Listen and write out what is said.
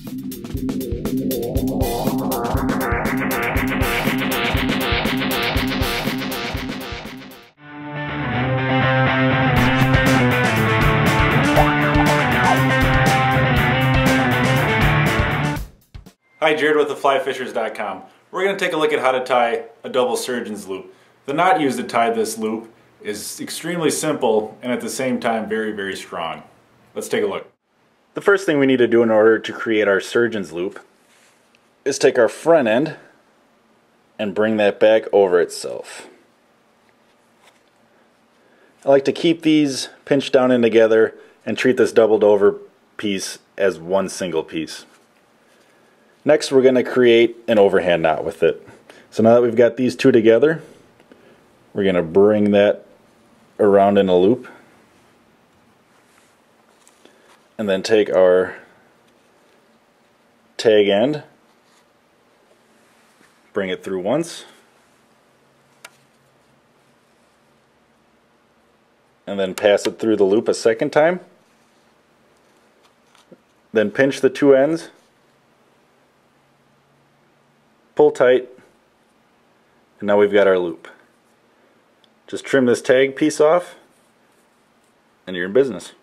Hi, Jared with theflyfishers.com. We're going to take a look at how to tie a double surgeon's loop. The knot used to tie this loop is extremely simple and at the same time very, very strong. Let's take a look. The first thing we need to do in order to create our surgeon's loop is take our front end and bring that back over itself. I like to keep these pinched down in together and treat this doubled over piece as one single piece. Next we're going to create an overhand knot with it. So now that we've got these two together, we're going to bring that around in a loop and then take our tag end, bring it through once, and then pass it through the loop a second time. Then pinch the two ends pull tight, and now we've got our loop. Just trim this tag piece off, and you're in business.